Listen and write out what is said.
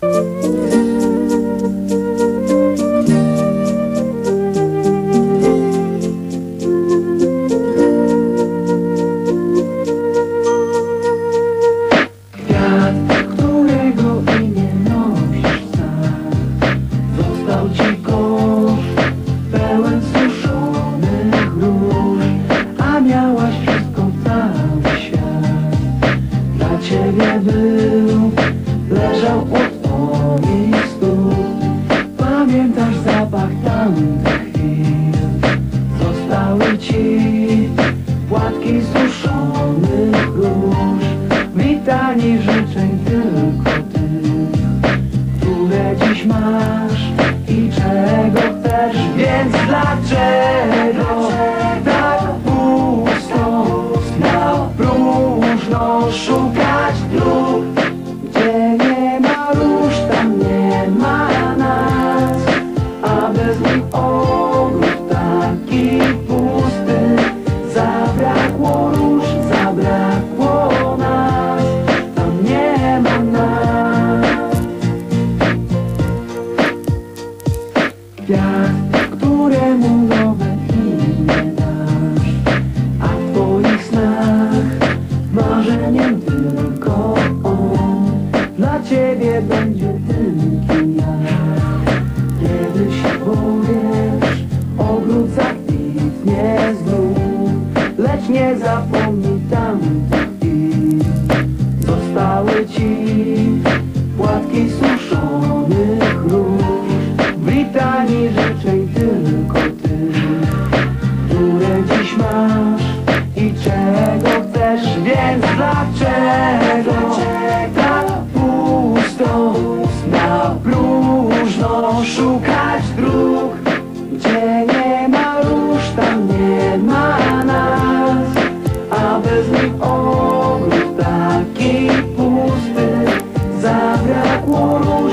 Música Pani życzeń tylko tych, które dziś masz i czego też, więc dlaczego? gwiazd, któremu nowe imię dasz, a w twoich snach marzeniem tylko on dla ciebie będzie tym, kim ja. Kiedyś powiesz, ogród zakwitnie znów, lecz nie zapomnij tamtych chwil. Zostały ci płatki suszone. Więc dlaczego tak pusto na próżno szukać dróg? Gdzie nie ma róż, tam nie ma nas. A bez nich ogród taki pusty Zabrakło róż,